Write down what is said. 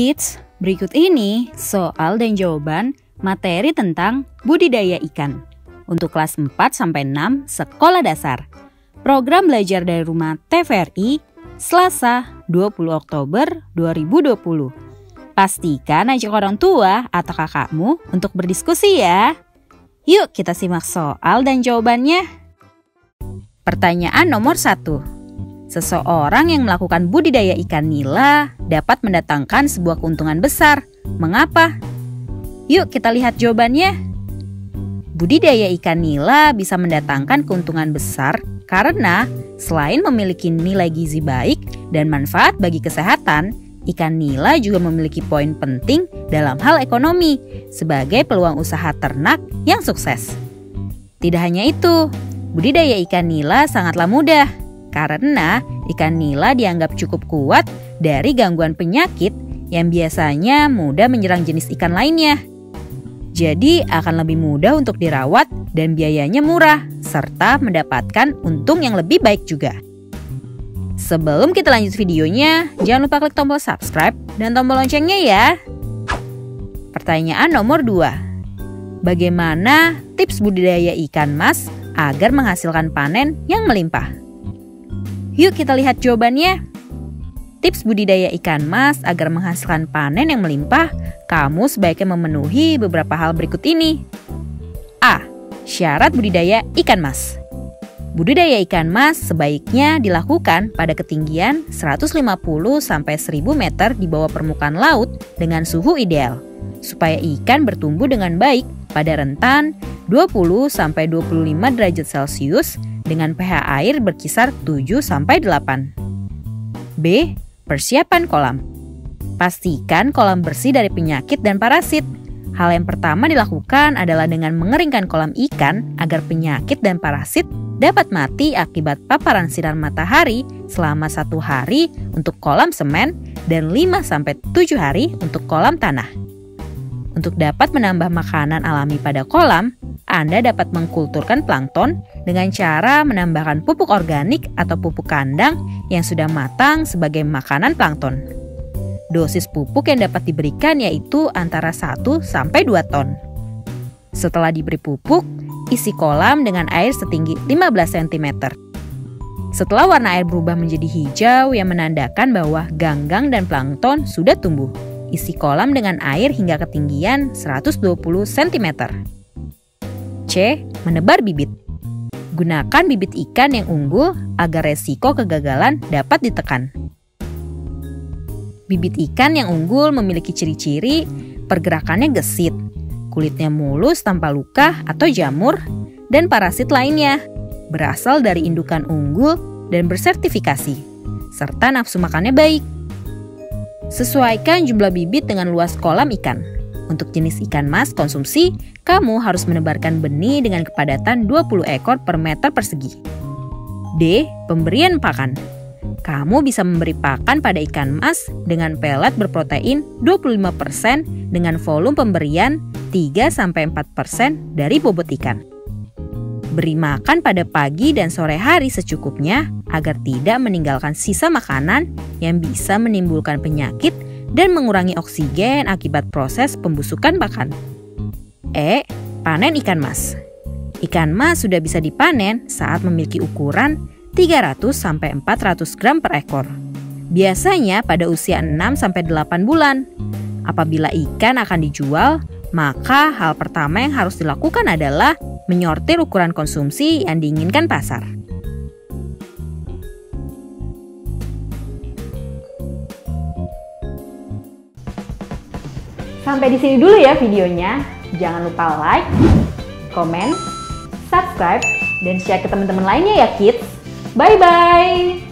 Kids, berikut ini soal dan jawaban materi tentang budidaya ikan untuk kelas 4 sampai 6 sekolah dasar. Program belajar dari rumah TVRI Selasa 20 Oktober 2020. Pastikan ajak orang tua atau kakakmu untuk berdiskusi ya. Yuk kita simak soal dan jawabannya. Pertanyaan nomor 1. Seseorang yang melakukan budidaya ikan nila dapat mendatangkan sebuah keuntungan besar. Mengapa? Yuk kita lihat jawabannya. Budidaya ikan nila bisa mendatangkan keuntungan besar karena selain memiliki nilai gizi baik dan manfaat bagi kesehatan, ikan nila juga memiliki poin penting dalam hal ekonomi sebagai peluang usaha ternak yang sukses. Tidak hanya itu, budidaya ikan nila sangatlah mudah karena ikan nila dianggap cukup kuat dari gangguan penyakit yang biasanya mudah menyerang jenis ikan lainnya. Jadi akan lebih mudah untuk dirawat dan biayanya murah, serta mendapatkan untung yang lebih baik juga. Sebelum kita lanjut videonya, jangan lupa klik tombol subscribe dan tombol loncengnya ya. Pertanyaan nomor 2. Bagaimana tips budidaya ikan mas agar menghasilkan panen yang melimpah? Yuk kita lihat jawabannya. Tips budidaya ikan mas agar menghasilkan panen yang melimpah, kamu sebaiknya memenuhi beberapa hal berikut ini. A. Syarat budidaya ikan mas. Budidaya ikan mas sebaiknya dilakukan pada ketinggian 150 sampai 1000 meter di bawah permukaan laut dengan suhu ideal supaya ikan bertumbuh dengan baik pada rentan 20 sampai 25 derajat Celcius dengan pH air berkisar 7 sampai 8. B. Persiapan kolam. Pastikan kolam bersih dari penyakit dan parasit. Hal yang pertama dilakukan adalah dengan mengeringkan kolam ikan agar penyakit dan parasit dapat mati akibat paparan sinar matahari selama satu hari untuk kolam semen dan 5-7 hari untuk kolam tanah. Untuk dapat menambah makanan alami pada kolam, anda dapat mengkulturkan plankton dengan cara menambahkan pupuk organik atau pupuk kandang yang sudah matang sebagai makanan plankton. Dosis pupuk yang dapat diberikan yaitu antara 1 sampai 2 ton. Setelah diberi pupuk, isi kolam dengan air setinggi 15 cm. Setelah warna air berubah menjadi hijau yang menandakan bahwa ganggang dan plankton sudah tumbuh. Isi kolam dengan air hingga ketinggian 120 cm. C. Menebar bibit. Gunakan bibit ikan yang unggul agar resiko kegagalan dapat ditekan. Bibit ikan yang unggul memiliki ciri-ciri pergerakannya gesit, kulitnya mulus tanpa luka atau jamur, dan parasit lainnya. Berasal dari indukan unggul dan bersertifikasi, serta nafsu makannya baik. Sesuaikan jumlah bibit dengan luas kolam ikan. Untuk jenis ikan mas konsumsi, kamu harus menebarkan benih dengan kepadatan 20 ekor per meter persegi. D. Pemberian pakan. Kamu bisa memberi pakan pada ikan mas dengan pelet berprotein 25% dengan volume pemberian 3-4% dari bobot ikan. Beri makan pada pagi dan sore hari secukupnya agar tidak meninggalkan sisa makanan yang bisa menimbulkan penyakit dan mengurangi oksigen akibat proses pembusukan pakan. E. Panen ikan mas. Ikan mas sudah bisa dipanen saat memiliki ukuran 300-400 gram per ekor. Biasanya pada usia 6-8 bulan. Apabila ikan akan dijual, maka hal pertama yang harus dilakukan adalah menyortir ukuran konsumsi yang diinginkan pasar. Sampai di sini dulu ya videonya. Jangan lupa like, komen, subscribe, dan share ke teman-teman lainnya ya kids. Bye-bye!